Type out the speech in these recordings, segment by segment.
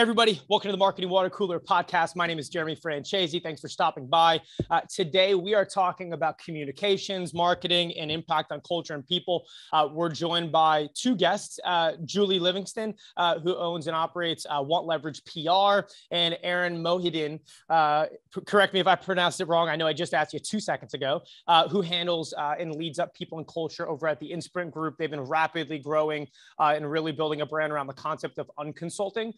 everybody, welcome to the Marketing Water Cooler podcast. My name is Jeremy Franchese. Thanks for stopping by. Uh, today, we are talking about communications, marketing, and impact on culture and people. Uh, we're joined by two guests uh, Julie Livingston, uh, who owns and operates uh, Want Leverage PR, and Erin Mohideen. Uh, correct me if I pronounced it wrong. I know I just asked you two seconds ago, who handles and leads up people and culture over at the Inspirant Group. They've been rapidly growing and really building a brand around the concept of unconsulting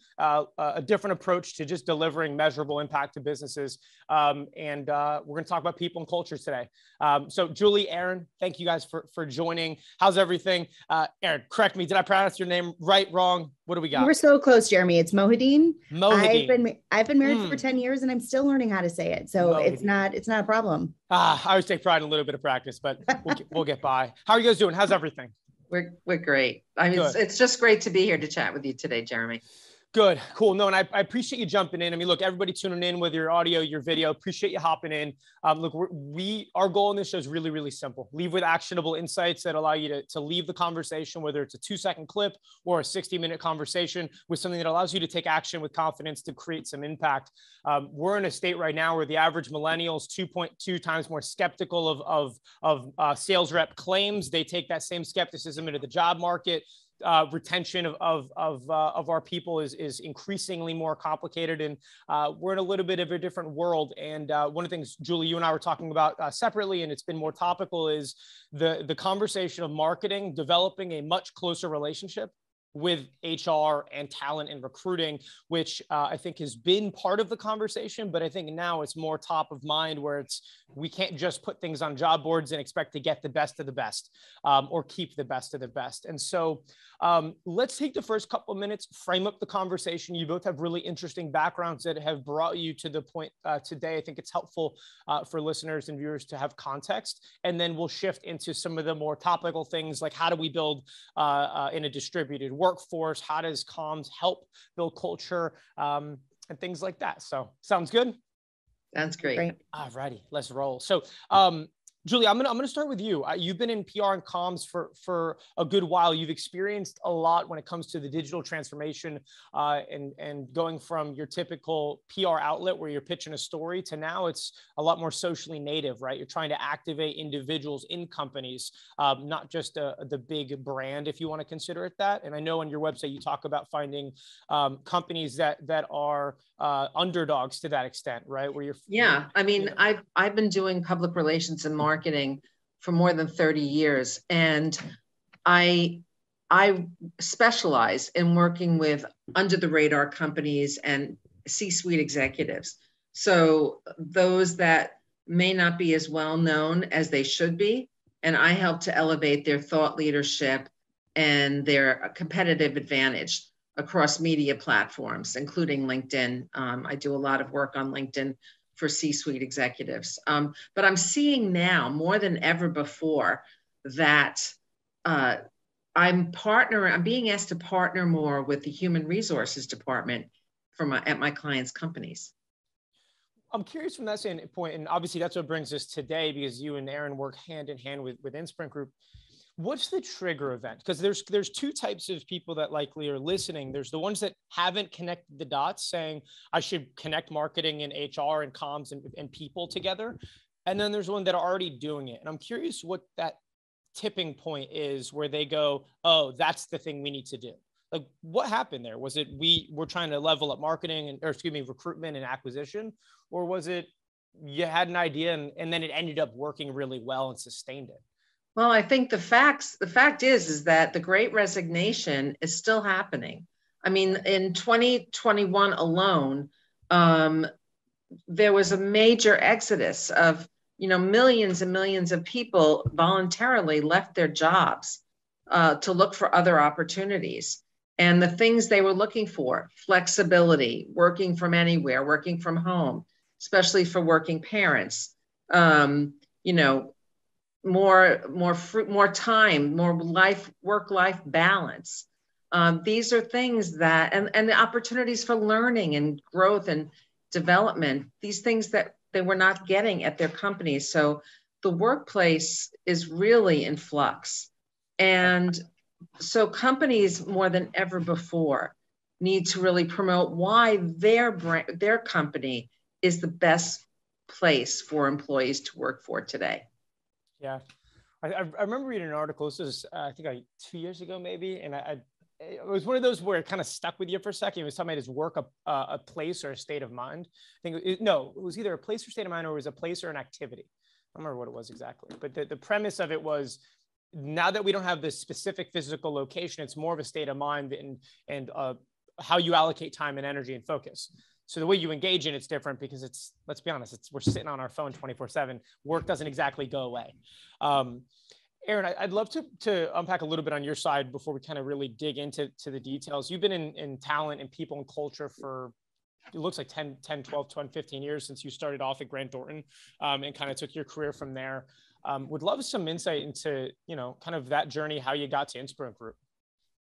a different approach to just delivering measurable impact to businesses. Um, and uh, we're going to talk about people and cultures today. Um, so, Julie, Erin, thank you guys for, for joining. How's everything? Uh, Erin, correct me. Did I pronounce your name right, wrong? What do we got? We're so close, Jeremy. It's Mohideen. Mohideen. I've been I've been married mm. for 10 years and I'm still learning how to say it. So Mohideen. it's not it's not a problem. Ah, I always take pride in a little bit of practice, but we'll, get, we'll get by. How are you guys doing? How's everything? We're, we're great. I mean, it's, it's just great to be here to chat with you today, Jeremy. Good, cool. No, and I, I, appreciate you jumping in. I mean, look, everybody tuning in with your audio, your video. Appreciate you hopping in. Um, look, we our goal in this show is really, really simple. Leave with actionable insights that allow you to, to leave the conversation, whether it's a two second clip or a 60 minute conversation, with something that allows you to take action with confidence to create some impact. Um, we're in a state right now where the average millennial is 2.2 times more skeptical of of, of uh, sales rep claims. They take that same skepticism into the job market uh, retention of of of, uh, of, our people is is increasingly more complicated, and uh, we're in a little bit of a different world. And uh, one of the things, Julie, you and I were talking about uh, separately, and it's been more topical, is the the conversation of marketing, developing a much closer relationship with HR and talent and recruiting, which uh, I think has been part of the conversation, but I think now it's more top of mind where it's we can't just put things on job boards and expect to get the best of the best um, or keep the best of the best. And so um, let's take the first couple of minutes, frame up the conversation. You both have really interesting backgrounds that have brought you to the point uh, today. I think it's helpful uh, for listeners and viewers to have context. And then we'll shift into some of the more topical things like how do we build uh, uh, in a distributed workforce? How does comms help build culture? Um, and things like that. So sounds good. Sounds great. great. All righty, let's roll. So, um, Julie, I'm gonna I'm gonna start with you. Uh, you've been in PR and comms for for a good while. You've experienced a lot when it comes to the digital transformation uh, and and going from your typical PR outlet where you're pitching a story to now it's a lot more socially native, right? You're trying to activate individuals in companies, um, not just a, uh, the big brand, if you want to consider it that. And I know on your website you talk about finding um, companies that that are uh, underdogs to that extent, right? Where you're yeah. I mean, I've I've been doing public relations and marketing marketing for more than 30 years. And I I specialize in working with under the radar companies and C-suite executives. So those that may not be as well known as they should be. And I help to elevate their thought leadership and their competitive advantage across media platforms, including LinkedIn. Um, I do a lot of work on LinkedIn for C-suite executives. Um, but I'm seeing now more than ever before that uh, I'm partnering. I'm being asked to partner more with the human resources department from my, at my clients' companies. I'm curious from that standpoint, and obviously that's what brings us today because you and Erin work hand in hand with with Inspirant Group what's the trigger event? Because there's there's two types of people that likely are listening. There's the ones that haven't connected the dots saying i should connect marketing and hr and comms and, and people together. And then there's one that are already doing it. And i'm curious what that tipping point is where they go oh that's the thing we need to do. Like what happened there? Was it we were trying to level up marketing and or excuse me recruitment and acquisition? Or was it you had an idea and, and then it ended up working really well and sustained it well, I think the facts, the fact is, is that the great resignation is still happening. I mean, in 2021 alone, um, there was a major exodus of, you know, millions and millions of people voluntarily left their jobs uh, to look for other opportunities. And the things they were looking for flexibility, working from anywhere, working from home, especially for working parents, um, you know, more more fruit more time more life work life balance. Um, these are things that and and the opportunities for learning and growth and development these things that they were not getting at their companies so the workplace is really in flux. And so companies more than ever before need to really promote why their brand, their company is the best place for employees to work for today. Yeah. I, I remember reading an article. This was, uh, I think, like two years ago, maybe, and I, I, it was one of those where it kind of stuck with you for a second. It was talking about his work, a, a place or a state of mind. I think it, no, it was either a place or state of mind, or it was a place or an activity. I don't remember what it was exactly, but the, the premise of it was now that we don't have this specific physical location, it's more of a state of mind and and uh, how you allocate time and energy and focus. So the way you engage in it's different because it's let's be honest, it's we're sitting on our phone 24 seven. Work doesn't exactly go away. Um, Erin, I'd love to, to unpack a little bit on your side before we kind of really dig into to the details. You've been in, in talent and people and culture for it looks like 10, 10, 12, 12, 15 years since you started off at Grant Thornton um, and kind of took your career from there. Um, would love some insight into, you know, kind of that journey, how you got to Inspirant Group.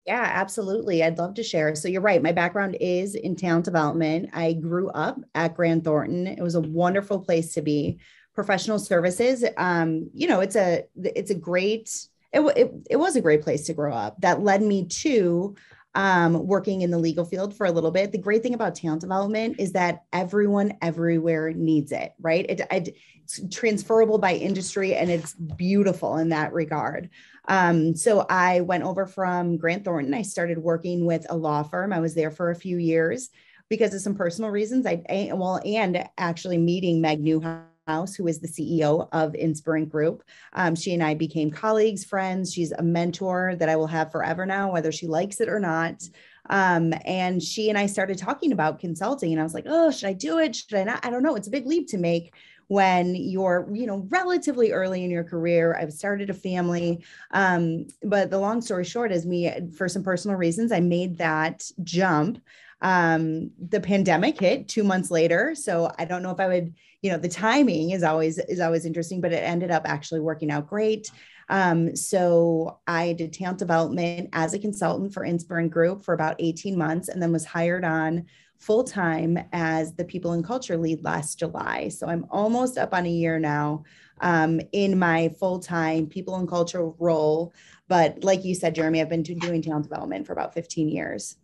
Yeah, absolutely. I'd love to share. So you're right. My background is in talent development. I grew up at Grant Thornton. It was a wonderful place to be. Professional services. Um, you know, it's a it's a great. It, it, it was a great place to grow up. That led me to um, working in the legal field for a little bit. The great thing about talent development is that everyone everywhere needs it, right? It, it, it's transferable by industry and it's beautiful in that regard. Um, so I went over from Grant Thornton. I started working with a law firm. I was there for a few years because of some personal reasons. I, well, and actually meeting Meg Newhouse, who is the CEO of Inspirant Group. Um, she and I became colleagues, friends. She's a mentor that I will have forever now, whether she likes it or not. Um, and she and I started talking about consulting, and I was like, oh, should I do it? Should I not? I don't know. It's a big leap to make when you're you know relatively early in your career i've started a family um, but the long story short is me for some personal reasons i made that jump. Um, the pandemic hit two months later so i don't know if i would you know the timing is always is always interesting but it ended up actually working out great. Um, so I did talent development as a consultant for Inspirant Group for about 18 months and then was hired on full time as the people and culture lead last July. So I'm almost up on a year now um, in my full time people and culture role. But like you said, Jeremy, I've been doing talent development for about 15 years.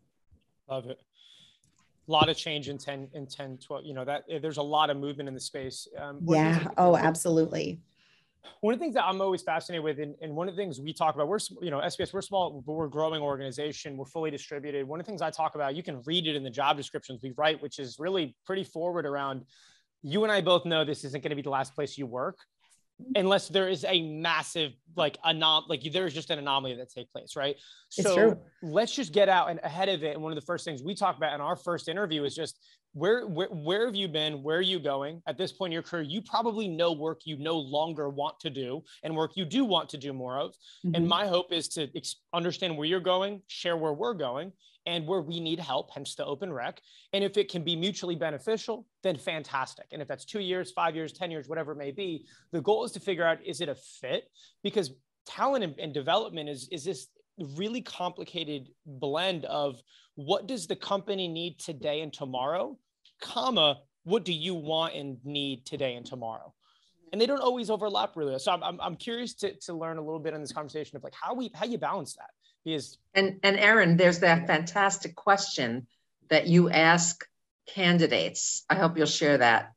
Love it. A lot of change in 10 in 10 12 you know that there's a lot of movement in the space um, yeah oh absolutely one of the things that I'm always fascinated with, and, and, one of the things we talk about, we're, you know, SBS, we're small, but we're a growing organization. We're fully distributed. One of the things I talk about, you can read it in the job descriptions we write, which is really pretty forward around you and I both know this isn't going to be the last place you work unless there is a massive like anom like there's just an anomaly that take place right it's so true. let's just get out and ahead of it and one of the first things we talk about in our first interview is just where, where where have you been where are you going at this point in your career you probably know work you no longer want to do and work you do want to do more of mm-hmm. and my hope is to ex- understand where you're going share where we're going and where we need help, hence the open rec. And if it can be mutually beneficial, then fantastic. And if that's two years, five years, 10 years, whatever it may be, the goal is to figure out is it a fit? Because talent and, and development is, is this really complicated blend of what does the company need today and tomorrow, comma, what do you want and need today and tomorrow? and they don't always overlap really. So I'm, I'm, I'm curious to, to learn a little bit in this conversation of like how we how you balance that because and and Erin, there's that fantastic question that you ask candidates. I hope you'll share that.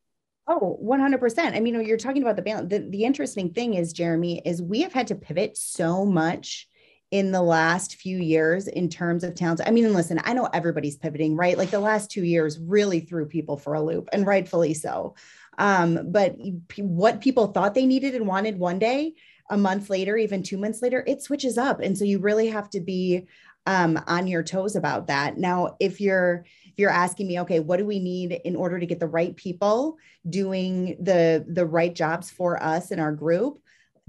Oh, 100%. I mean, you're talking about the balance. The, the interesting thing is, Jeremy, is we have had to pivot so much in the last few years in terms of talent. I mean, listen, I know everybody's pivoting, right? Like the last two years really threw people for a loop, and rightfully so. Um, but what people thought they needed and wanted one day, a month later, even two months later, it switches up. And so you really have to be um, on your toes about that. Now, if you're if you're asking me, okay, what do we need in order to get the right people doing the the right jobs for us in our group?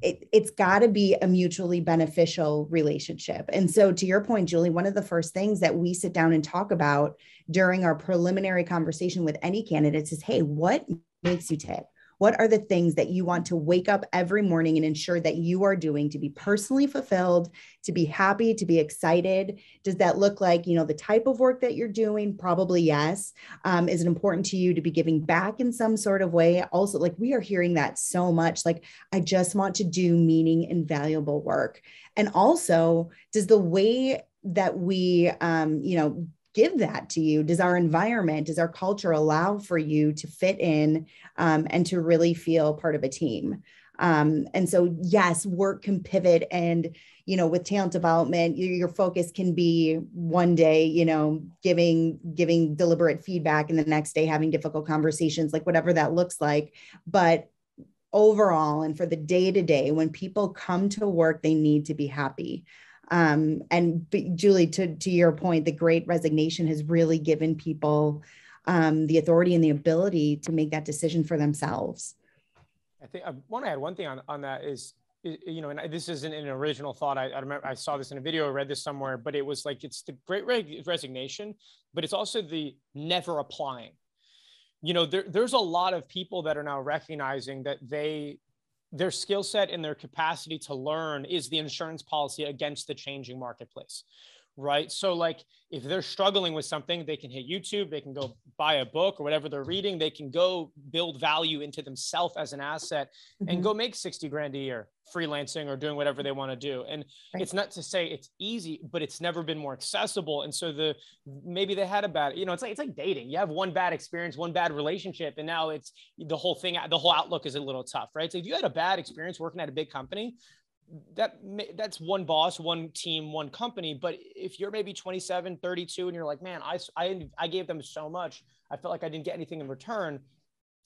It, it's got to be a mutually beneficial relationship. And so, to your point, Julie, one of the first things that we sit down and talk about during our preliminary conversation with any candidates is hey, what makes you tick? What are the things that you want to wake up every morning and ensure that you are doing to be personally fulfilled, to be happy, to be excited? Does that look like, you know, the type of work that you're doing? Probably yes. Um, is it important to you to be giving back in some sort of way? Also, like we are hearing that so much. Like, I just want to do meaning and valuable work. And also, does the way that we, um, you know, give that to you? Does our environment, does our culture allow for you to fit in um, and to really feel part of a team? Um, and so, yes, work can pivot and you know with talent development your, your focus can be one day you know giving giving deliberate feedback and the next day having difficult conversations like whatever that looks like but overall and for the day to day when people come to work they need to be happy um, and julie to, to your point the great resignation has really given people um, the authority and the ability to make that decision for themselves i think i want to add one thing on, on that is you know, and this isn't an original thought. I, I remember I saw this in a video, I read this somewhere, but it was like it's the great resignation, but it's also the never applying. You know, there, there's a lot of people that are now recognizing that they their skill set and their capacity to learn is the insurance policy against the changing marketplace right? So like if they're struggling with something, they can hit YouTube, they can go buy a book or whatever they're reading, they can go build value into themselves as an asset mm-hmm. and go make 60 grand a year freelancing or doing whatever they want to do. And right. it's not to say it's easy, but it's never been more accessible. And so the maybe they had a bad, you know, it's like it's like dating. You have one bad experience, one bad relationship, and now it's the whole thing, the whole outlook is a little tough, right? So if you had a bad experience working at a big company, that that's one boss one team one company but if you're maybe 27 32 and you're like man I, I i gave them so much. I felt like i didn't get anything in return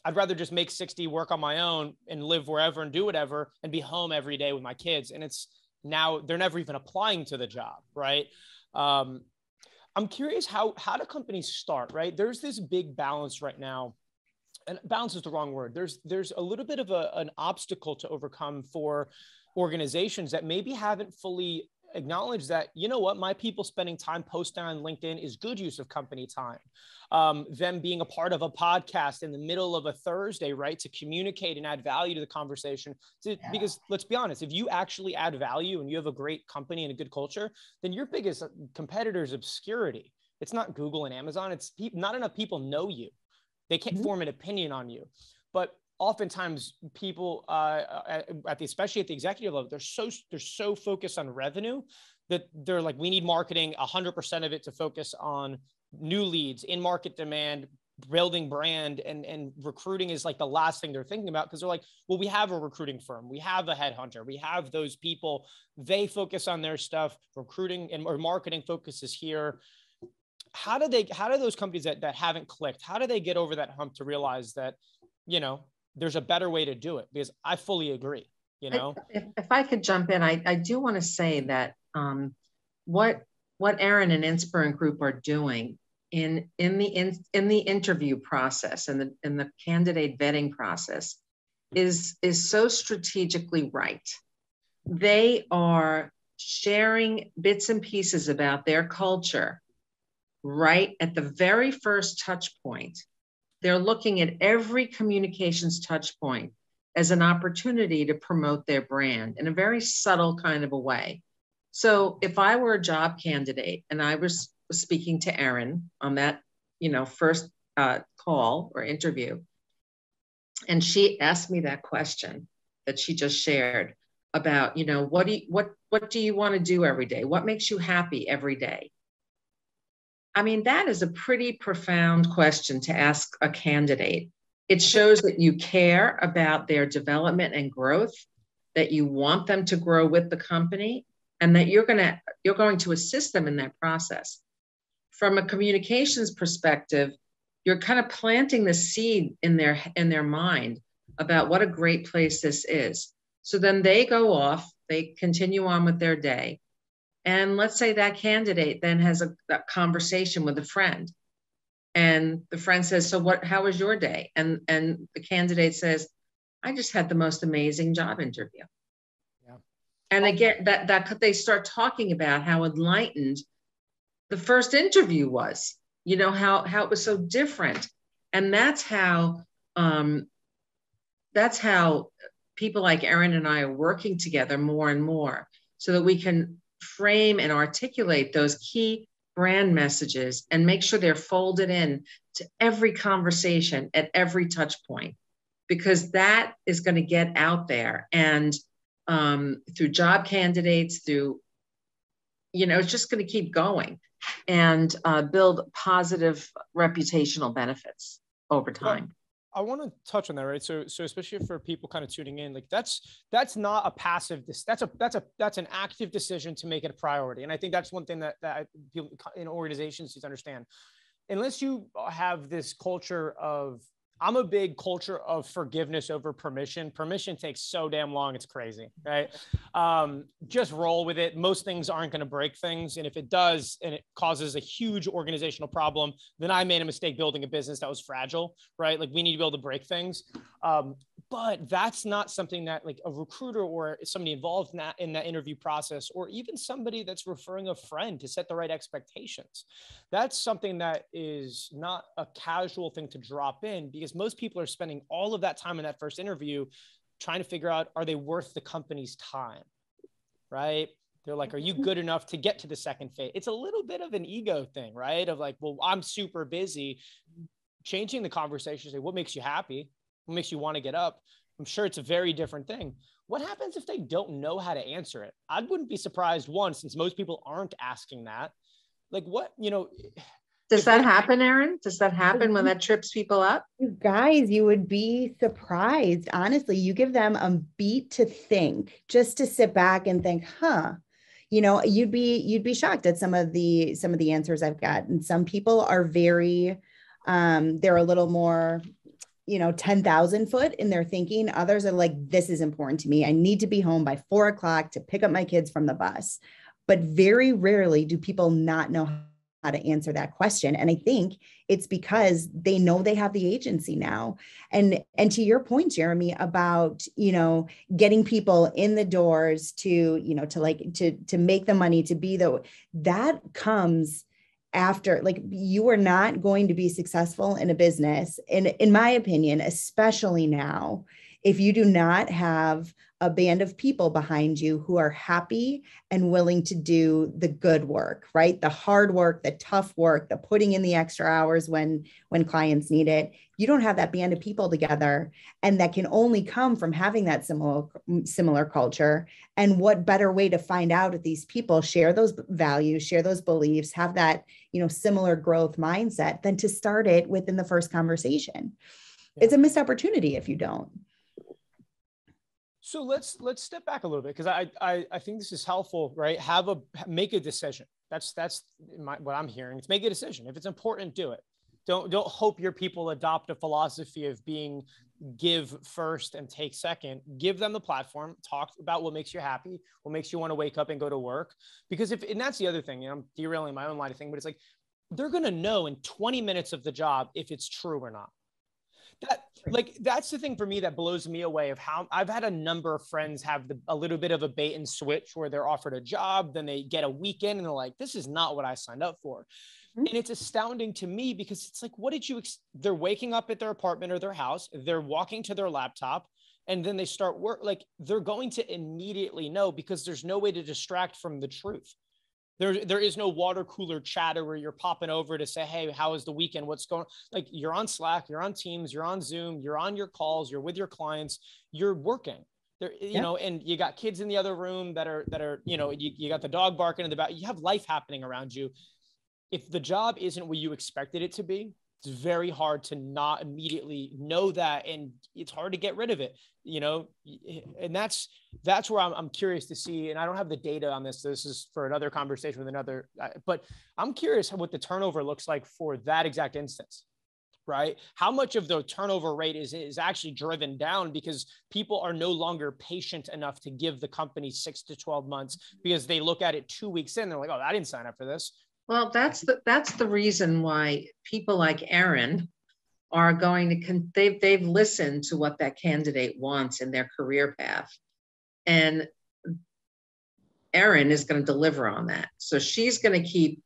i'd rather just make 60 work on my own and live wherever and do whatever and be home every day with my kids. And it's now they're never even applying to the job right? Um, i'm curious how how do companies start right? There's this big balance right now and balance is the wrong word. There's there's a little bit of a, an obstacle to overcome for organizations that maybe haven't fully acknowledged that you know what my people spending time posting on linkedin is good use of company time. Um, them being a part of a podcast in the middle of a thursday right to communicate and add value to the conversation. To, yeah. because let's be honest if you actually add value and you have a great company and a good culture then your biggest competitor is obscurity. It's not google and amazon. It's pe- not enough people know you. They can't mm-hmm. form an opinion on you. But oftentimes people uh, at the especially at the executive level they're so they're so focused on revenue that they're like we need marketing 100% of it to focus on new leads in market demand building brand and and recruiting is like the last thing they're thinking about because they're like well we have a recruiting firm. We have a headhunter. We have those people. They focus on their stuff. Recruiting and or marketing focuses here. How do they how do those companies that, that haven't clicked how do they get over that hump to realize that you know there's a better way to do it because I fully agree. You know, if, if I could jump in, I, I do want to say that um, what what Erin and Inspirant Group are doing in in the in, in the interview process and the in the candidate vetting process is is so strategically right. They are sharing bits and pieces about their culture right at the very first touch point they're looking at every communications touch point as an opportunity to promote their brand in a very subtle kind of a way. So if I were a job candidate and I was speaking to Erin on that, you know, first uh, call or interview, and she asked me that question that she just shared about, you know, what do you, what what do you want to do every day? What makes you happy every day? I mean, that is a pretty profound question to ask a candidate. It shows that you care about their development and growth, that you want them to grow with the company, and that you're going to you're going to assist them in that process. From a communications perspective, you're kind of planting the seed in their in their mind about what a great place this is. So then they go off, they continue on with their day. And let's say that candidate then has a, a conversation with a friend. And the friend says so what how was your day? And and the candidate says i just had the most amazing job interview. Yeah. and again that that they start talking about how enlightened the first interview was you know how how it was so different. And that's how um that's how people like Erin and I are working together more and more so that we can frame and articulate those key brand messages and make sure they're folded in to every conversation at every touch point because that is going to get out there and um, through job candidates through you know it's just going to keep going and uh, build positive reputational benefits over time. I want to touch on that, right? So, so especially for people kind of tuning in, like that's that's not a passive. That's a that's a that's an active decision to make it a priority, and I think that's one thing that that people in organizations need to understand. Unless you have this culture of I'm a big culture of forgiveness over permission. Permission takes so damn long, it's crazy, right? Um, just roll with it. Most things aren't going to break things. And if it does and it causes a huge organizational problem, then I made a mistake building a business that was fragile, right? Like we need to be able to break things. Um, but that's not something that like a recruiter or somebody involved in that, in that interview process, or even somebody that's referring a friend to set the right expectations. That's something that is not a casual thing to drop in because most people are spending all of that time in that first interview trying to figure out are they worth the company's time right? They're like are you mm-hmm. good enough to get to the second phase? It's a little bit of an ego thing right? Of like well i'm super busy. Changing the conversation say what makes you happy what makes you want to get up i'm sure it's a very different thing what happens if they don't know how to answer it i wouldn't be surprised one since most people aren't asking that like what you know does that happen, Erin? Does that happen when that trips people up? You guys, you would be surprised. Honestly, you give them a beat to think, just to sit back and think, huh? You know, you'd be you'd be shocked at some of the some of the answers I've got. And some people are very um, they're a little more you know 10,000 foot in their thinking. Others are like, this is important to me. I need to be home by four o'clock to pick up my kids from the bus. But very rarely do people not know how to answer that question and i think it's because they know they have the agency now and and to your point jeremy about you know getting people in the doors to you know to like to to make the money to be the that comes after like you are not going to be successful in a business in in my opinion especially now if you do not have a band of people behind you who are happy and willing to do the good work right? The hard work the tough work the putting in the extra hours when when clients need it you don't have that band of people together. And that can only come from having that similar similar culture. And what better way to find out if these people share those values share those beliefs have that you know similar growth mindset than to start it within the first conversation? Yeah. it's a missed opportunity if you don't so let's let's step back a little bit because I, I I think this is helpful, right? Have a make a decision. That's that's my, what I'm hearing. It's make a decision. If it's important, do it. Don't don't hope your people adopt a philosophy of being give first and take second. Give them the platform. Talk about what makes you happy, what makes you want to wake up and go to work. Because if and that's the other thing. You know, I'm derailing my own line of thing, but it's like they're gonna know in 20 minutes of the job if it's true or not that like that's the thing for me that blows me away of how I've had a number of friends have the, a little bit of a bait and switch where they're offered a job, then they get a weekend and they're like, this is not what I signed up for. Mm-hmm. And it's astounding to me because it's like, what did you, ex- they're waking up at their apartment or their house, they're walking to their laptop and then they start work. Like they're going to immediately know because there's no way to distract from the truth there, there is no water cooler chatter where you're popping over to say, Hey, how is the weekend? What's going like you're on Slack, you're on Teams, you're on Zoom, you're on your calls, you're with your clients, you're working there, you yeah. know, and you got kids in the other room that are, that are, you know, you, you got the dog barking in the back, you have life happening around you. If the job isn't what you expected it to be, it's very hard to not immediately know that and it's hard to get rid of it you know? And that's that's where I'm, I'm curious to see and i don't have the data on this this is for another conversation with another uh, but i'm curious what the turnover looks like for that exact instance right? How much of the turnover rate is is actually driven down because people are no longer patient enough to give the company 6 to 12 months because they look at it 2 weeks in they're like oh i didn't sign up for this well, that's the that's the reason why people like Erin are going to con- they've they've listened to what that candidate wants in their career path, and Erin is going to deliver on that. So she's going to keep,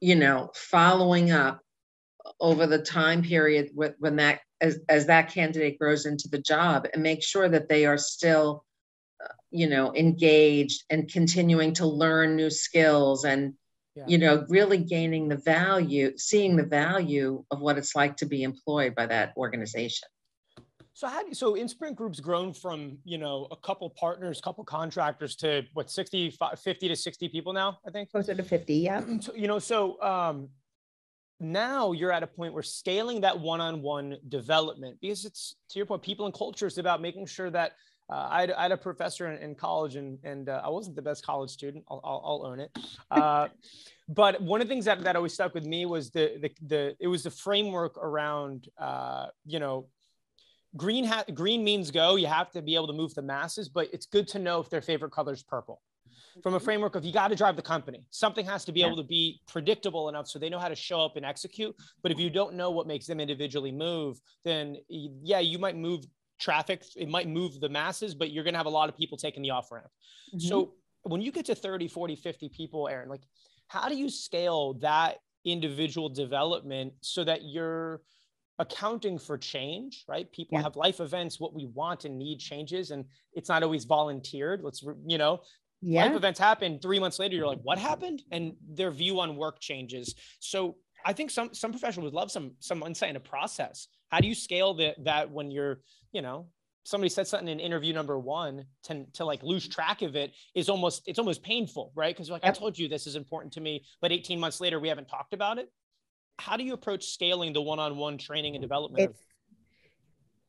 you know, following up over the time period when that as, as that candidate grows into the job and make sure that they are still uh, you know engaged and continuing to learn new skills and yeah. you know, really gaining the value, seeing the value of what it's like to be employed by that organization. So how do you, so Inspirant Group's grown from, you know, a couple partners, couple contractors to what 60 50 to 60 people now, I think. Closer to 50, yeah. So, you know, so um now you're at a point where scaling that one-on-one development because it's to your point people and culture is about making sure that uh, I, had, I, had, a professor in, in college and, and uh, I wasn't the best college student. I'll, I'll, I'll own it. Uh, but one of the things that, that always stuck with me was the, the, the it was the framework around, uh, you know, green hat green means go you have to be able to move the masses but it's good to know if their favorite color is purple from a mm-hmm. framework of you got to drive the company something has to be yeah. able to be predictable enough so they know how to show up and execute but if you don't know what makes them individually move then yeah you might move traffic it might move the masses but you're going to have a lot of people taking the off ramp mm-hmm. so when you get to 30 40 50 people erin like how do you scale that individual development so that you're accounting for change, right? People yeah. have life events, what we want and need changes, and it's not always volunteered. Let's, you know, yeah. life events happen. Three months later, you're like, what happened? And their view on work changes. So I think some some professionals would love some some insight in a process. How do you scale that that when you're, you know, somebody said something in interview number one to, to like lose track of it is almost it's almost painful right because like i told you this is important to me but 18 months later we haven't talked about it how do you approach scaling the one-on-one training and development? It's,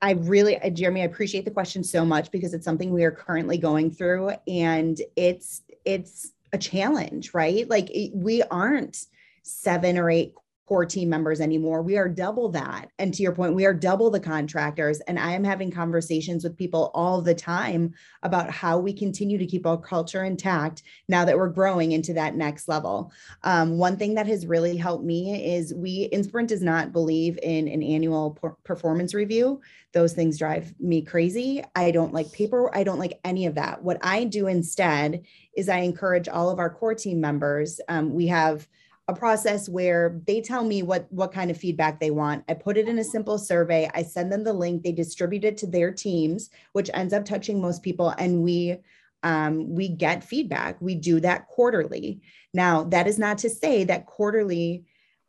I really, uh, Jeremy, I appreciate the question so much because it's something we are currently going through, and it's it's a challenge, right? Like we aren't seven or eight core team members anymore. We are double that. And to your point, we are double the contractors. And I am having conversations with people all the time about how we continue to keep our culture intact now that we're growing into that next level. Um, one thing that has really helped me is we, Inspirant does not believe in an annual per- performance review. Those things drive me crazy. I don't like paper. I don't like any of that. What I do instead is I encourage all of our core team members. Um, we have a process where they tell me what what kind of feedback they want. I put it in a simple survey. I send them the link. They distribute it to their teams which ends up touching most people and we um, we get feedback. We do that quarterly. Now that is not to say that quarterly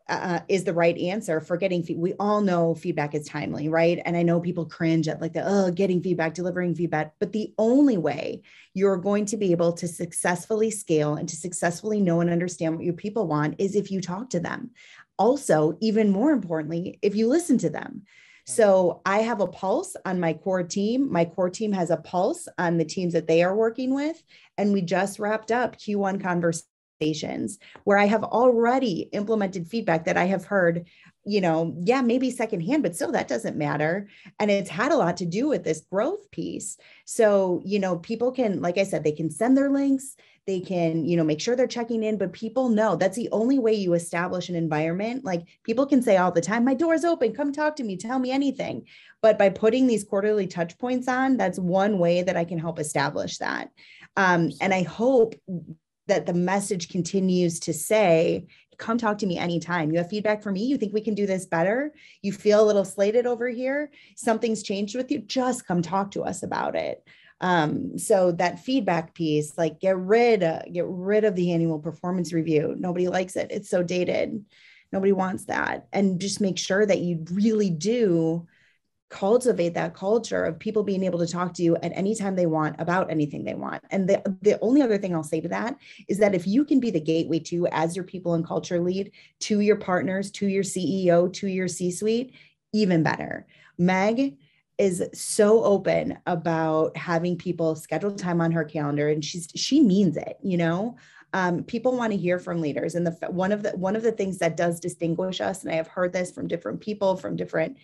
uh, is the right answer for getting feedback. We all know feedback is timely, right? And I know people cringe at like the oh, getting feedback, delivering feedback. But the only way you're going to be able to successfully scale and to successfully know and understand what your people want is if you talk to them. Also, even more importantly, if you listen to them. So I have a pulse on my core team. My core team has a pulse on the teams that they are working with. And we just wrapped up Q1 conversation stations where I have already implemented feedback that I have heard, you know, yeah, maybe secondhand, but still that doesn't matter. And it's had a lot to do with this growth piece. So, you know, people can, like I said, they can send their links, they can, you know, make sure they're checking in, but people know that's the only way you establish an environment. Like people can say all the time, my door's open, come talk to me, tell me anything. But by putting these quarterly touch points on, that's one way that I can help establish that. Um, and I hope that the message continues to say, come talk to me anytime. You have feedback for me. You think we can do this better? You feel a little slated over here? Something's changed with you? Just come talk to us about it. Um, so that feedback piece, like get rid, of get rid of the annual performance review. Nobody likes it. It's so dated. Nobody wants that. And just make sure that you really do cultivate that culture of people being able to talk to you at any time they want about anything they want. And the, the only other thing I'll say to that is that if you can be the gateway to, as your people and culture lead, to your partners, to your CEO, to your C suite, even better. Meg is so open about having people schedule time on her calendar and she's she means it you know um, people want to hear from leaders and the one of the one of the things that does distinguish us and i have heard this from different people from different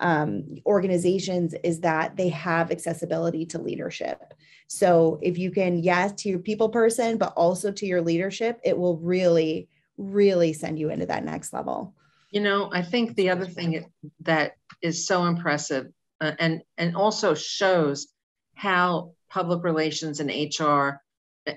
um, organizations is that they have accessibility to leadership. So if you can yes to your people person but also to your leadership it will really really send you into that next level. You know i think the other thing that is so impressive uh, and and also shows how public relations and hr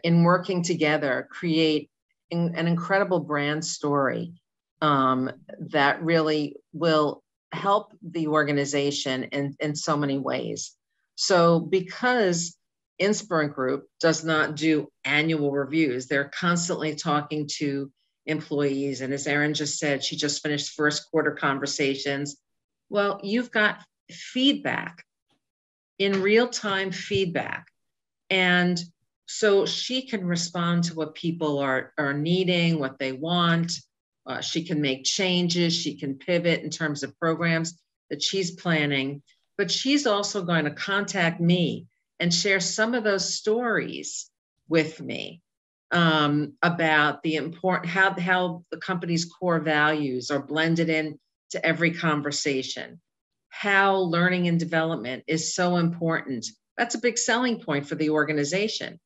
in working together create in, an incredible brand story um, that really will help the organization in, in so many ways. So because Inspirant Group does not do annual reviews, they're constantly talking to employees. And as Erin just said, she just finished first quarter conversations. Well, you've got feedback in real time feedback. And so she can respond to what people are, are needing, what they want. Uh, she can make changes. She can pivot in terms of programs that she's planning. But she's also going to contact me and share some of those stories with me um, about the important how how the company's core values are blended in to every conversation how learning and development is so important that's a big selling point for the organization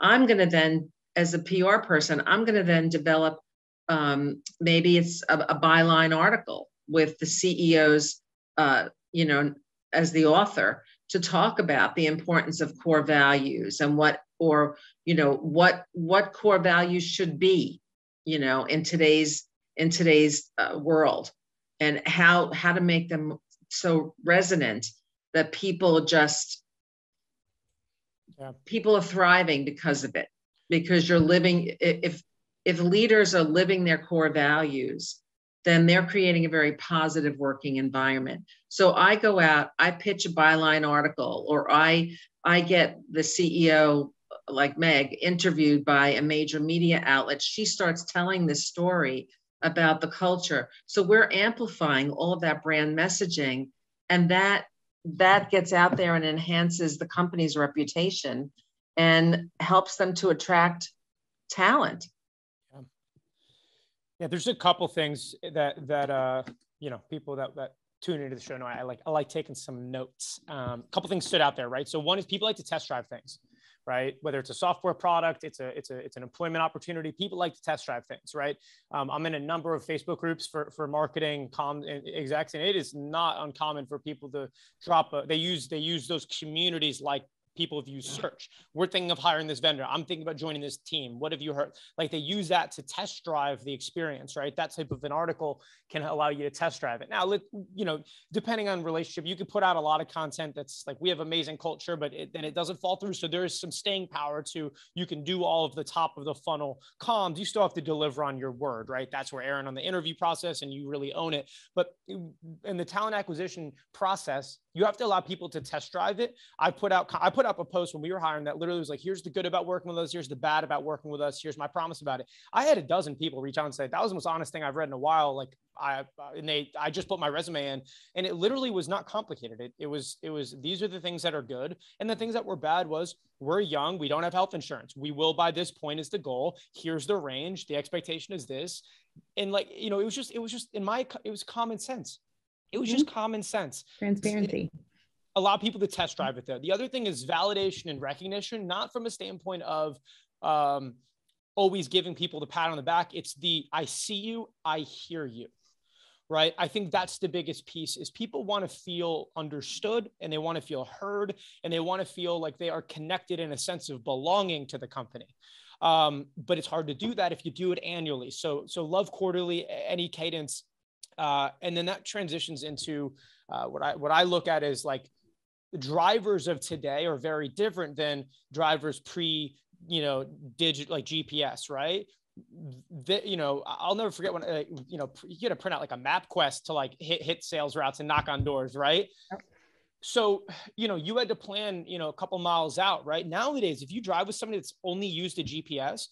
i'm going to then as a pr person i'm going to then develop um, maybe it's a, a, byline article with the ceo's uh, you know as the author to talk about the importance of core values and what or you know what what core values should be you know in today's in today's uh, world and how how to make them so resonant that people just yeah. people are thriving because of it because you're living if if leaders are living their core values then they're creating a very positive working environment so i go out i pitch a byline article or i i get the ceo like meg interviewed by a major media outlet she starts telling this story about the culture. So we're amplifying all of that brand messaging and that that gets out there and enhances the company's reputation and helps them to attract talent. Yeah, there's a couple things that that uh you know people that that tune into the show know I like I like taking some notes. Um, a couple things stood out there, right? So one is people like to test drive things right? Whether it's a software product, it's a it's a it's an employment opportunity. People like to test drive things, right? Um, I'm in a number of Facebook groups for for marketing com execs, and it is not uncommon for people to drop. A, they use they use those communities like people have used search. We're thinking of hiring this vendor. I'm thinking about joining this team. What have you heard? Like they use that to test drive the experience, right? That type of an article can allow you to test drive it. Now, let, you know, depending on relationship, you could put out a lot of content that's like we have amazing culture, but it, then it doesn't fall through. So there is some staying power to you can do all of the top of the funnel comms. You still have to deliver on your word, right? That's where Erin on the interview process and you really own it. But in the talent acquisition process, you have to allow people to test drive it. I put out I put up a post when we were hiring that literally was like, here's the good about working with us, here's the bad about working with us, here's my promise about it. I had a dozen people reach out and say that was the most honest thing I've read in a while. Like I and they I just put my resume in and it literally was not complicated. It, it was it was these are the things that are good and the things that were bad was we're young, we don't have health insurance. We will by this point is the goal. Here's the range. The expectation is this. And like, you know, it was just it was just in my it was common sense it was mm-hmm. just common sense. Transparency. Allow people to test drive it there. The other thing is validation and recognition, not from a standpoint of um, always giving people the pat on the back. It's the I see you, I hear you. Right. I think that's the biggest piece is people want to feel understood and they want to feel heard and they want to feel like they are connected in a sense of belonging to the company. Um, but it's hard to do that if you do it annually. So, so love quarterly, any cadence uh, and then that transitions into uh, what I what I look at is like the drivers of today are very different than drivers pre you know digit like GPS, right? That you know, I'll never forget when uh, you know you get to print out like a map quest to like hit hit sales routes and knock on doors, right? So, you know, you had to plan, you know, a couple miles out, right? Nowadays, if you drive with somebody that's only used a GPS,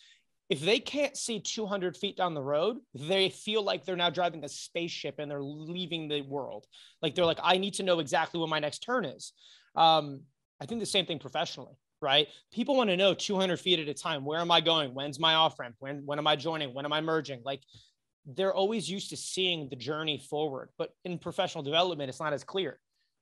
if they can't see 200 feet down the road, they feel like they're now driving a spaceship and they're leaving the world. Like they're like, I need to know exactly what my next turn is. Um, I think the same thing professionally, right? People want to know 200 feet at a time. Where am I going? When's my off ramp? When when am I joining? When am I merging? Like they're always used to seeing the journey forward, but in professional development, it's not as clear,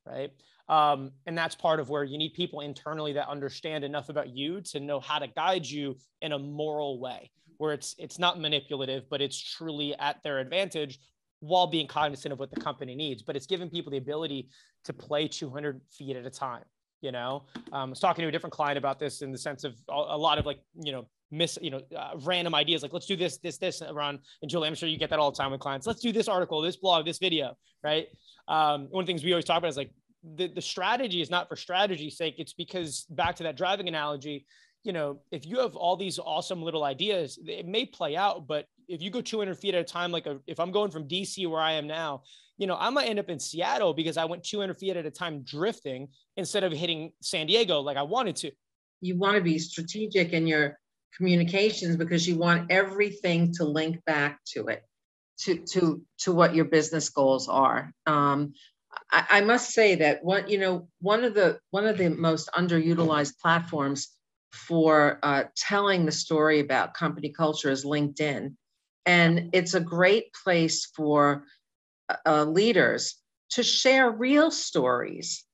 right? Um, and that's part of where you need people internally that understand enough about you to know how to guide you in a moral way, where it's it's not manipulative, but it's truly at their advantage while being cognizant of what the company needs. But it's giving people the ability to play 200 feet at a time. You know, um, I was talking to a different client about this in the sense of a, lot of like, you know, miss, you know, uh, random ideas like let's do this, this, this around. And Julie, I'm sure you get that all the time with clients. Let's do this article, this blog, this video, right? Um, one of the things we always talk about is like the, the strategy is not for strategy's sake. It's because back to that driving analogy, you know, if you have all these awesome little ideas, it may play out, but if you go 200 feet at a time, like a, if I'm going from DC where I am now, you know, I might end up in Seattle because I went 200 feet at a time drifting instead of hitting San Diego like I wanted to. You want to be strategic in your communications because you want everything to link back to it, to to to what your business goals are. Um, I, I must say that one, you know, one of the one of the most underutilized platforms for uh, telling the story about company culture is LinkedIn. And it's a great place for uh, uh, leaders to share real stories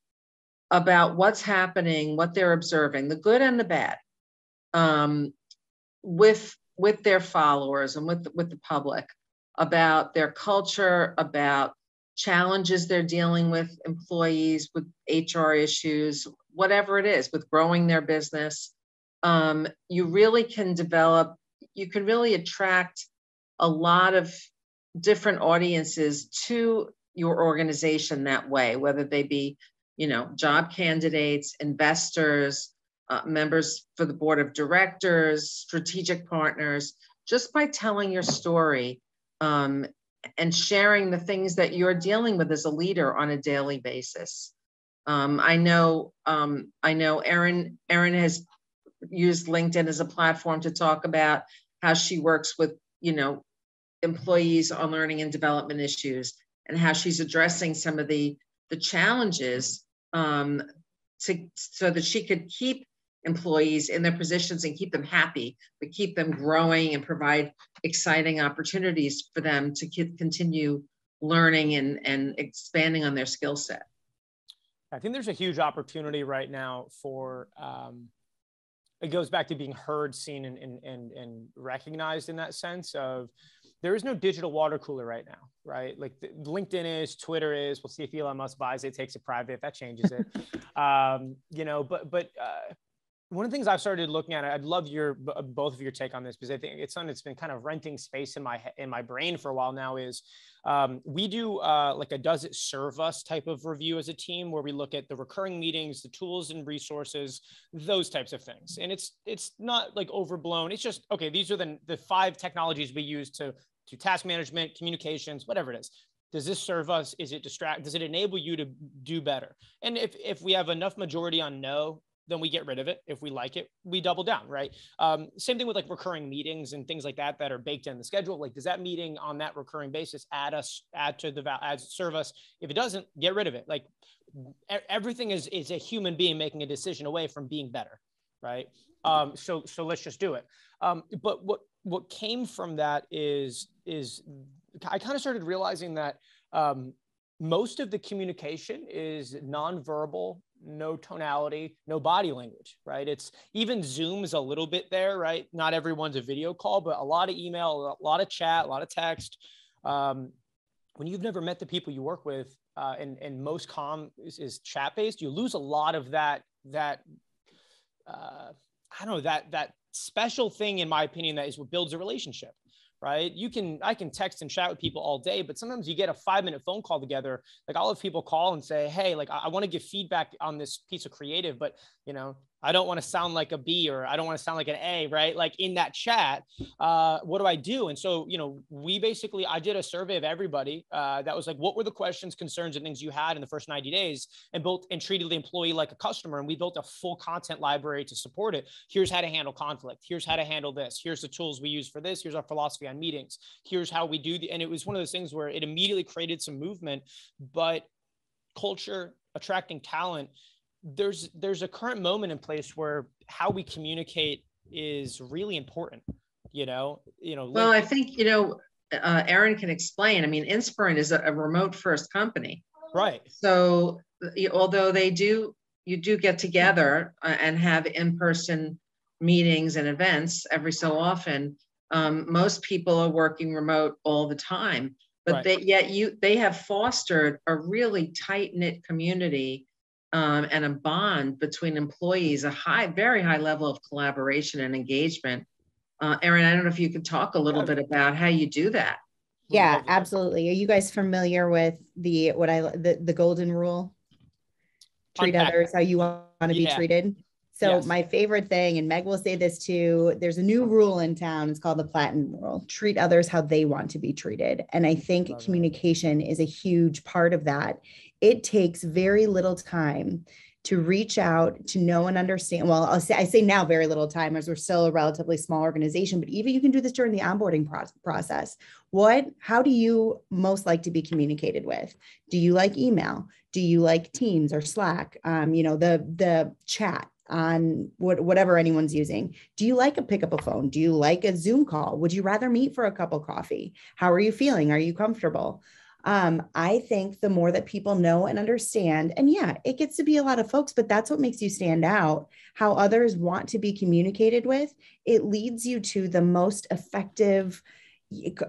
about what's happening, what they're observing, the good and the bad, um, with with their followers and with with the public about their culture, about challenges they're dealing with, employees with HR issues, whatever it is, with growing their business um, you really can develop, you can really attract a lot of different audiences to your organization that way, whether they be, you know, job candidates, investors, uh, members for the board of directors, strategic partners, just by telling your story um, and sharing the things that you're dealing with as a leader on a daily basis. Um, I know, um, I know, Erin. Erin has used LinkedIn as a platform to talk about how she works with, you know, employees on learning and development issues and how she's addressing some of the the challenges um, to so that she could keep employees in their positions and keep them happy, but keep them growing and provide exciting opportunities for them to continue learning and, and expanding on their skill set. I think there's a huge opportunity right now for um, it goes back to being heard, seen, and, and, and, and recognized in that sense of there is no digital water cooler right now, right? Like LinkedIn is, Twitter is. We'll see if Elon Musk buys it, takes it private, if that changes it. um, you know, but but uh, one of the things I've started looking at, I'd love your both of your take on this because I think it's something that's been kind of renting space in my in my brain for a while now. Is um, we do uh, like a does it serve us type of review as a team where we look at the recurring meetings, the tools and resources, those types of things. And it's it's not like overblown. It's just okay. These are the the five technologies we use to to task management, communications, whatever it is does this serve us is it distract does it enable you to do better and if if we have enough majority on no then we get rid of it. If we like it, we double down, right? Um, same thing with like recurring meetings and things like that that are baked in the schedule. Like, does that meeting on that recurring basis add us, add to the value, add serve us? If it doesn't, get rid of it. Like, everything is is a human being making a decision away from being better, right? Um, so so let's just do it. Um, but what what came from that is is I kind of started realizing that um, most of the communication is nonverbal no tonality, no body language, right? It's even Zoom's a little bit there, right? Not everyone's a video call, but a lot of email, a lot of chat, a lot of text. Um, when you've never met the people you work with, uh, and and most com is, is chat based, you lose a lot of that that uh, I don't know that that special thing in my opinion that is what builds a relationship right? You can, I can text and chat with people all day, but sometimes you get a five minute phone call together. Like I'll have people call and say, Hey, like I, I want to give feedback on this piece of creative, but you know, I don't want to sound like a B or I don't want to sound like an A, right? Like in that chat, uh, what do I do? And so, you know, we basically, I did a survey of everybody uh, that was like, what were the questions, concerns, and things you had in the first 90 days and built and treated the employee like a customer. And we built a full content library to support it. Here's how to handle conflict. Here's how to handle this. Here's the tools we use for this. Here's our philosophy on meetings. Here's how we do the, and it was one of those things where it immediately created some movement, but culture, attracting talent there's there's a current moment in place where how we communicate is really important you know you know well i think you know uh, erin can explain. I mean inspirant is a, a remote first company. Right. So although they do you do get together uh, and have in-person meetings and events every so often um, most people are working remote all the time. But right. they yet you they have fostered a really tight-knit community um, and a bond between employees, a high, very high level of collaboration and engagement. Uh, Erin, I don't know if you could talk a little bit about how you do that. Yeah, absolutely. Are you guys familiar with the what I the, the golden rule? Treat Unpack. others how you want to be yeah. treated. So Yes. my favorite thing, and Meg will say this too, there's a new rule in town. It's called the platinum rule. Treat others how they want to be treated. And I think Love communication is a huge part of that. It takes very little time to reach out to know and understand. Well, I'll say I say now very little time as we're still a relatively small organization, but even you can do this during the onboarding pro- process. What, how do you most like to be communicated with? Do you like email? Do you like Teams or Slack? Um, you know, the the chat on what, whatever anyone's using. Do you like a pick up a phone? Do you like a Zoom call? Would you rather meet for a cup of coffee? How are you feeling? Are you comfortable? Um, I think the more that people know and understand, and yeah, it gets to be a lot of folks, but that's what makes you stand out. How others want to be communicated with, it leads you to the most effective.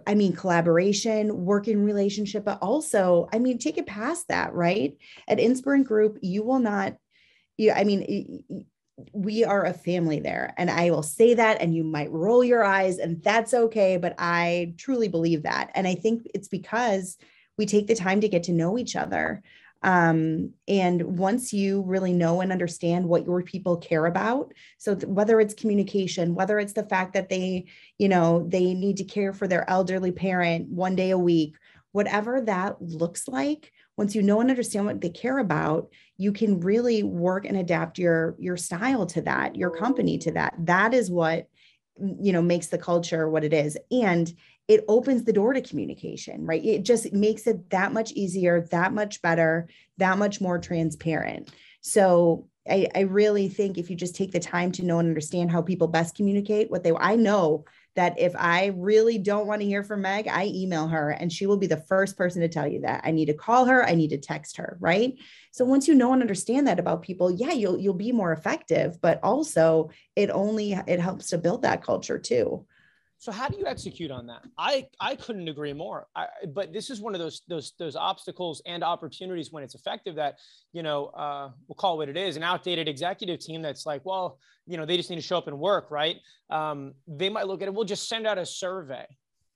I mean, collaboration, working relationship, but also, I mean, take it past that, right? At Inspirant Group, you will not, you, I mean, we are a family there. And I will say that, and you might roll your eyes, and that's okay. But I truly believe that. And I think it's because we take the time to get to know each other. Um, and once you really know and understand what your people care about, so th- whether it's communication, whether it's the fact that they, you know, they need to care for their elderly parent one day a week, whatever that looks like, once you know and understand what they care about, you can really work and adapt your your style to that, your company to that. That is what you know makes the culture what it is and it opens the door to communication right? It just makes it that much easier that much better that much more transparent. So I, I really think if you just take the time to know and understand how people best communicate what they i know that if i really don't want to hear from meg i email her and she will be the first person to tell you that. I need to call her i need to text her right? So once you know and understand that about people yeah you'll you'll be more effective but also it only it helps to build that culture too So how do you execute on that? I I couldn't agree more. I, but this is one of those those those obstacles and opportunities when it's effective that you know uh, we'll call it what it is an outdated executive team that's like well you know they just need to show up and work right. Um, they might look at it. We'll just send out a survey,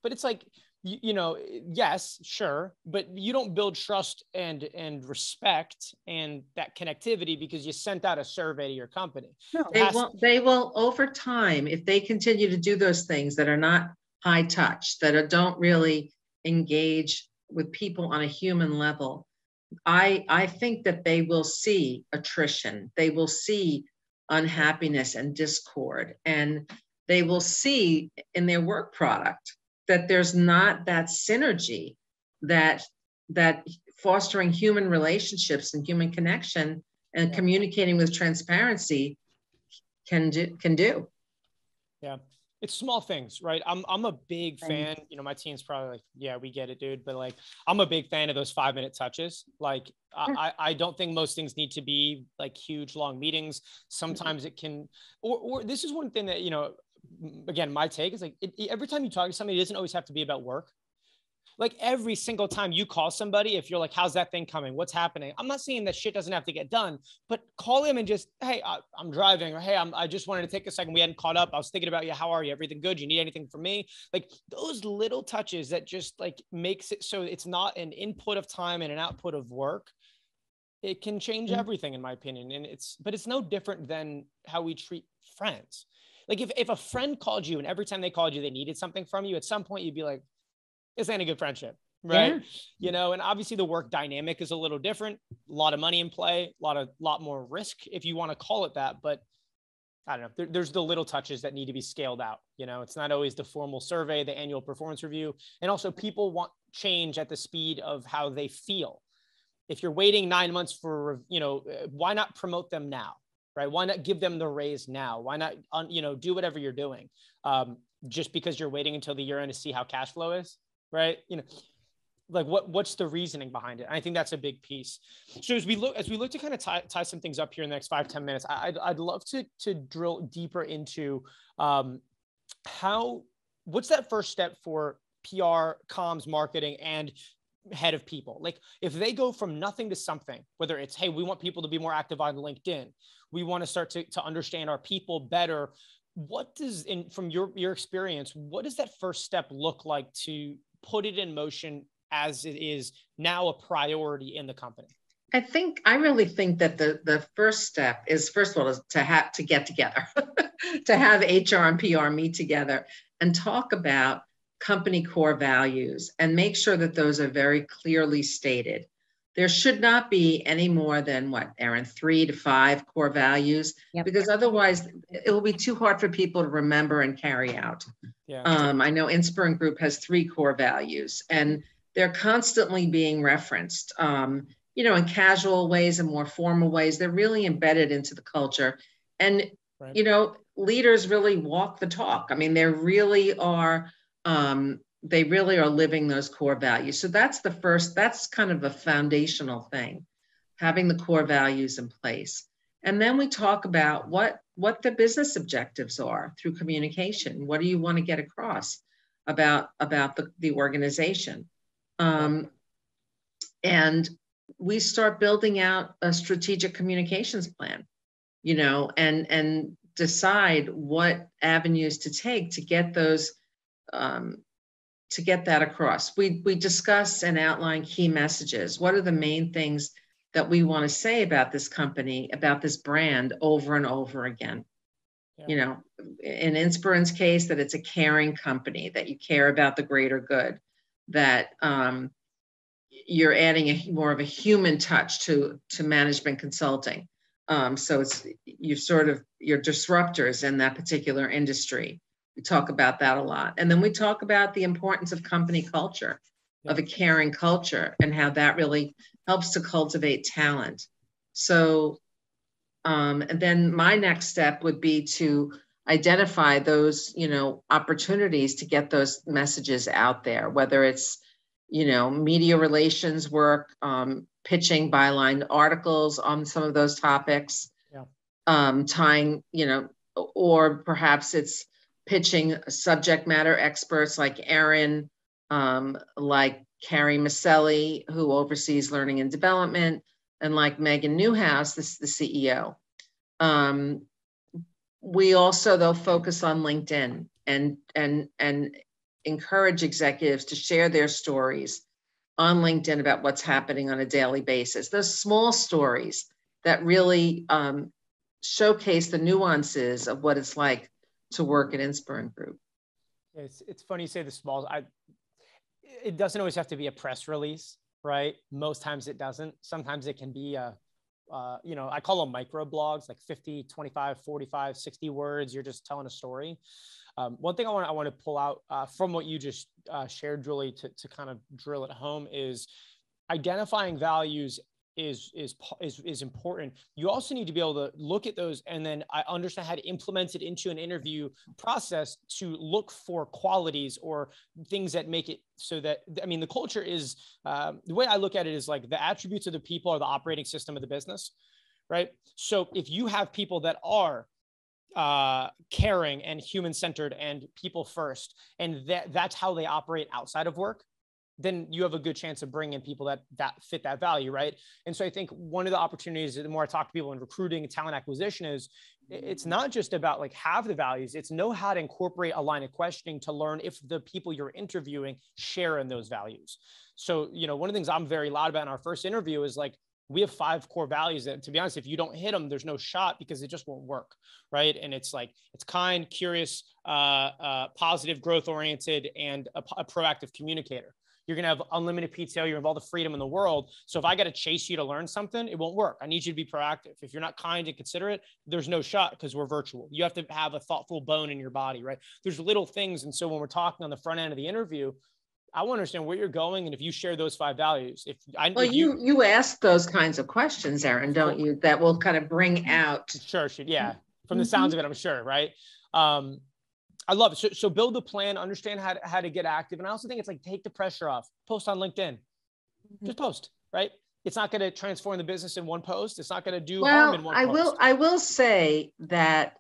but it's like you, you know yes sure but you don't build trust and and respect and that connectivity because you sent out a survey to your company no They has- will, they will over time, if they continue to do those things that are not high touch, that are, don't really engage with people on a human level, I, I think that they will see attrition. They will see unhappiness and discord. And they will see in their work product that there's not that synergy that that fostering human relationships and human connection and communicating with transparency can do can do. Yeah. It's small things, right? I'm I'm a big fan. You know, my team's probably like, yeah, we get it, dude. But like, I'm a big fan of those five minute touches. Like, I, I don't think most things need to be like huge, long meetings. Mm-hmm. Sometimes it can, or or this is one thing that you know, again, my take is like, it, every time you talk to somebody, it doesn't always have to be about work. Like every single time you call somebody, if you're like, how's that thing coming? What's happening? I'm not saying that shit doesn't have to get done, but call him and just, hey, I, I'm driving, or hey, I'm, I just wanted to take a second. We hadn't caught up. I was thinking about you. How are you? Everything good? You need anything from me? Like those little touches that just like makes it so it's not an input of time and an output of work. It can change Mhm. everything, in my opinion. And it's, but it's no different than how we treat friends. Like if, if a friend called you and every time they called you, they needed something from you, at some point you'd be like, this ain't a good friendship. Right Yeah. you know and obviously the work dynamic is a little different a lot of money in play a lot of lot more risk if you want to call it that but i don't know there, there's the little touches that need to be scaled out you know it's not always the formal survey the annual performance review and also people want change at the speed of how they feel if you're waiting nine months for you know uh, why not promote them now right? Why not give them the raise now? Why not you know do whatever you're doing um, just because you're waiting until the year end to see how cash flow is right? You know like what what's the reasoning behind it? I think that's a big piece. So as we look as we look to kind of tie, tie some things up here in the next five ten minutes I, I'd, I'd love to to drill deeper into um, how what's that first step for pr comms marketing and head of people. Like if they go from nothing to something whether it's hey we want people to be more active on linkedin we want to start to, to understand our people better what does in from your your experience what does that first step look like to put it in motion as it is now a priority in the company? I think I really think that the the first step is first of all is to have to get together, to have HR and PR meet together and talk about company core values and make sure that those are very clearly stated. There should not be any more than what, Erin, three to five core values, yep. because otherwise it will be too hard for people to remember and carry out. Yeah. Um, I know Inspirant Group has three core values, and they're constantly being referenced. Um, you know, in casual ways and more formal ways. They're really embedded into the culture. And, right. you know, leaders really walk the talk. I mean, they really are, um, they really are living those core values. So that's the first, that's kind of a foundational thing, having the core values in place. And then we talk about what what the business objectives are through communication. What do you want to get across about about the, the organization? Um, and we start building out a strategic communications plan, you know, and and decide what avenues to take to get those um, to get that across. We we discuss and outline key messages. What are the main things that we want to say about this company, about this brand over and over again? Yeah. You know, in Inspirant's case, that it's a caring company, that you care about the greater good, that um, you're adding a more of a human touch to to management consulting. Um, so it's you're sort of your disruptors in that particular industry. We talk about that a lot, and then we talk about the importance of company culture, of a caring culture, and how that really helps to cultivate talent. So, um, and then my next step would be to identify those you know opportunities to get those messages out there, whether it's you know, media relations work, um, pitching byline articles on some of those topics, yeah. um, tying, you know, or perhaps it's pitching subject matter experts like Erin, um, like Carrie Maselli, who oversees learning and development, and like Megan Newhouse, this is the CEO. Um, we also though focus on LinkedIn and and and encourage executives to share their stories on LinkedIn about what's happening on a daily basis. Those small stories that really um, showcase the nuances of what it's like to work at Inspirant Group. It's, it's funny you say the small. I, it doesn't always have to be a press release, right? Most times it doesn't. Sometimes it can be a, uh, you know, I call them micro blogs, like 50, 25, 45, 60 words. You're just telling a story. Um, one thing I want I want to pull out uh, from what you just uh, shared, Julie, to, to kind of drill it home is identifying values is is is is important. You also need to be able to look at those and then I understand how to implement it into an interview process to look for qualities or things that make it so that I mean the culture is um, the way I look at it is like the attributes of the people are the operating system of the business, right? So if you have people that are uh, caring and human centered and people first, and that that's how they operate outside of work, then you have a good chance of bringing in people that that fit that value, right? And so I think one of the opportunities, the more I talk to people in recruiting and talent acquisition, is it's not just about like have the values it's know how to incorporate a line of questioning to learn if the people you're interviewing share in those values. So you know one of the things i'm very loud about in our first interview is like we have five core values that to be honest if you don't hit them there's no shot because it just won't work right? And it's like it's kind curious uh, uh, positive growth oriented and a, a, proactive communicator you're going to have unlimited pto you have all the freedom in the world so if i got to chase you to learn something it won't work i need you to be proactive if you're not kind and considerate there's no shot because we're virtual you have to have a thoughtful bone in your body right there's little things and so when we're talking on the front end of the interview I want to understand where you're going and if you share those five values. If I well, if you, you you ask those kinds of questions, Erin, don't you? That will kind of bring out. Sure, should yeah. From the sounds mm-hmm. of it, I'm sure, right? Um, I love it. So, so build the plan, understand how to, how to get active, and I also think it's like take the pressure off. Post on LinkedIn, mm-hmm. just post, right? It's not going to transform the business in one post. It's not going to do well, harm in one. I post. will. I will say that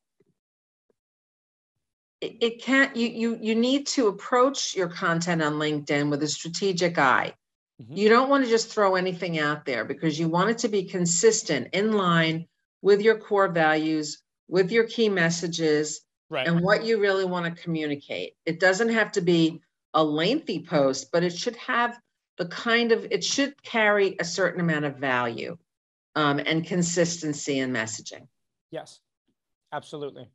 it, can't you you you need to approach your content on linkedin with a strategic eye mm-hmm. you don't want to just throw anything out there because you want it to be consistent in line with your core values with your key messages right. and what you really want to communicate it doesn't have to be a lengthy post but it should have the kind of it should carry a certain amount of value um, and consistency in messaging. Yes, absolutely.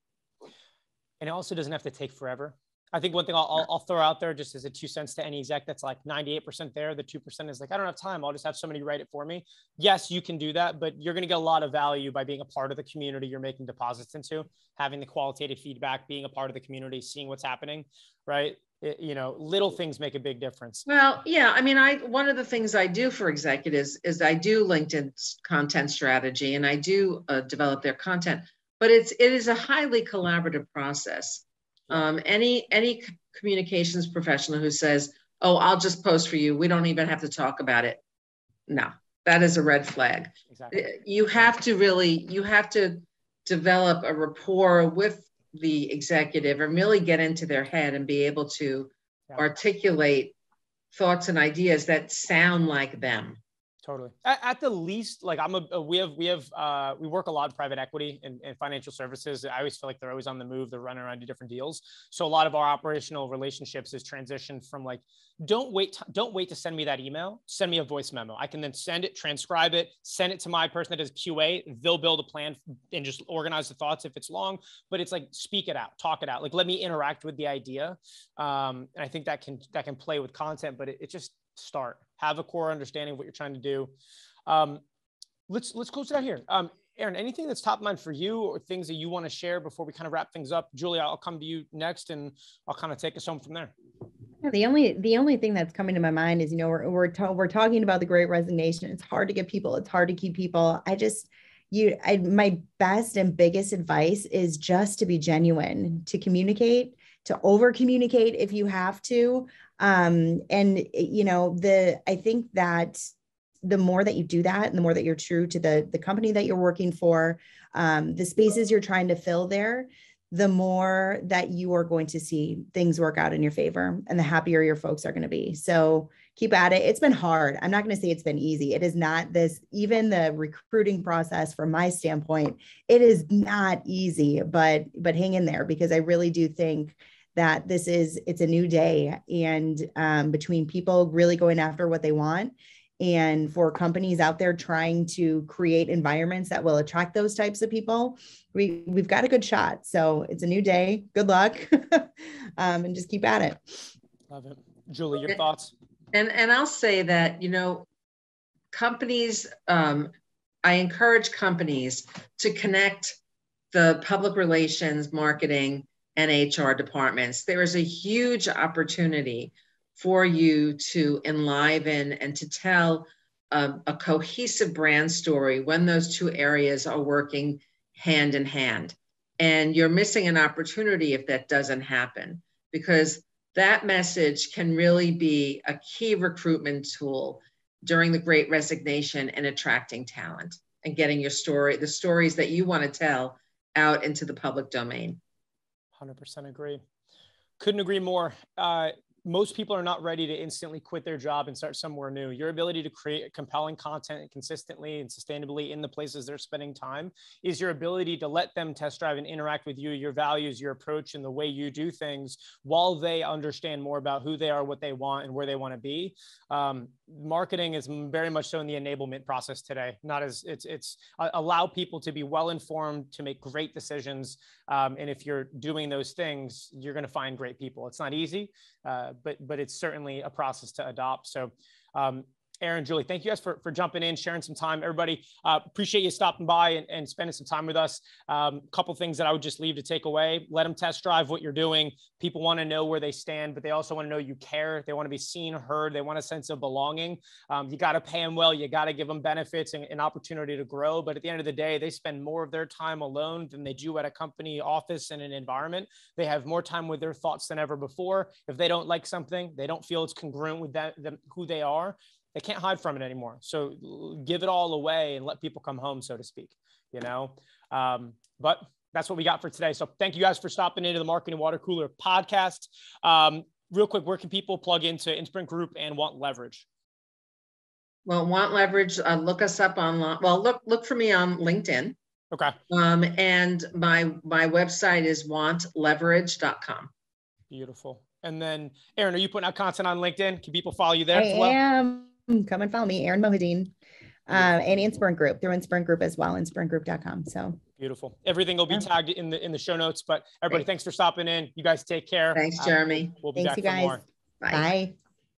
And it also doesn't have to take forever. I think one thing I'll, I'll, throw out there just as a two cents to any exec that's like 98% there. The 2% is like, I don't have time. I'll just have somebody write it for me. Yes, you can do that, but you're going to get a lot of value by being a part of the community you're making deposits into, having the qualitative feedback, being a part of the community, seeing what's happening, right? It, you know, little things make a big difference. Well, yeah. I mean, I, one of the things I do for executives is I do LinkedIn content strategy and I do uh, develop their content, but it's, it is a highly collaborative process um, any any communications professional who says, "Oh, I'll just post for you. We don't even have to talk about it." No, that is a red flag. Exactly. You have to really you have to develop a rapport with the executive and really get into their head and be able to yeah. articulate thoughts and ideas that sound like them totally. At, at, the least like i'm a we have we have uh we work a lot of private equity and, and, financial services. I always feel like they're always on the move. They're running around to different deals. So a lot of our operational relationships is transitioned from like don't wait don't wait to send me that email. Send me a voice memo. I can then send it transcribe it send it to my person that does qa they'll build a plan and just organize the thoughts if it's long but it's like speak it out talk it out. Like let me interact with the idea. Um, and i think that can that can play with content but it, it just start have a core understanding of what you're trying to do um, let's let's close it out here um, Erin, anything that's top of mind for you or things that you want to share before we kind of wrap things up? Julie, I'll come to you next and I'll kind of take us home from there. Yeah, the only the only thing that's coming to my mind is you know we're we're, we're talking about the great resignation. It's hard to get people. It's hard to keep people. I just you I my best and biggest advice is just to be genuine, to communicate, to over communicate if you have to. Um, and you know the I think that the more that you do that and the more that you're true to the the company that you're working for um, the spaces you're trying to fill there the more that you are going to see things work out in your favor and the happier your folks are going to be so keep at it. It's been hard. I'm not going to say it's been easy. It is not this even the recruiting process from my standpoint it is not easy but but hang in there because i really do think that this is it's a new day and um, between people really going after what they want and for companies out there trying to create environments that will attract those types of people we we've got a good shot. So it's a new day. Good luck. Um, and just keep at it. Love it. Julie your thoughts and and i'll say that you know companies um, i encourage companies to connect the public relations marketing and hr departments there is a huge opportunity for you to enliven and to tell a, a cohesive brand story when those two areas are working hand in hand. And you're missing an opportunity if that doesn't happen, because that message can really be a key recruitment tool during the great resignation and attracting talent and getting your story, the stories that you want to tell out into the public domain. 100% agree. Couldn't agree more. Uh, most people are not ready to instantly quit their job and start somewhere new. Your ability to create compelling content consistently and sustainably in the places they're spending time is your ability to let them test drive and interact with you, your values, your approach, and the way you do things while they understand more about who they are, what they want, and where they want to be. Um, marketing is very much so in the enablement process today, not as it's, it's uh, allow people to be well informed, to make great decisions. Um, and if you're doing those things, you're going to find great people. It's not easy. Uh, but but it's certainly a process to adopt. So um, Erin, Julie, thank you guys for, for jumping in, sharing some time. Everybody, uh, appreciate you stopping by and, and spending some time with us. A um, couple things that I would just leave to take away. Let them test drive what you're doing. People want to know where they stand, but they also want to know you care. They want to be seen, heard. They want a sense of belonging. Um, you got to pay them well. You got to give them benefits and an opportunity to grow. But at the end of the day, they spend more of their time alone than they do at a company office and an environment. They have more time with their thoughts than ever before. If they don't like something, they don't feel it's congruent with that, them, who they are they can't hide from it anymore. So give it all away and let people come home, so to speak, you know? Um, but that's what we got for today. So thank you guys for stopping into the Marketing Water Cooler podcast. Um, real quick, where can people plug into Inspirant Group and Want Leverage? Well, Want Leverage, uh, look us up online. Well, look look for me on LinkedIn. Okay. Um, and my my website is wantleverage.com. Beautiful. And then, Erin, are you putting out content on LinkedIn? Can people follow you there? I well? am. Come and follow me, Erin Mohideen, uh, and Inspirant Group through Inspirant Group as well, inspirantgroup.com. So beautiful. Everything will be yeah. tagged in the in the show notes. But everybody, Great. thanks for stopping in. You guys take care. Thanks, Jeremy. Uh, we'll be thanks, back for more. Bye. Bye.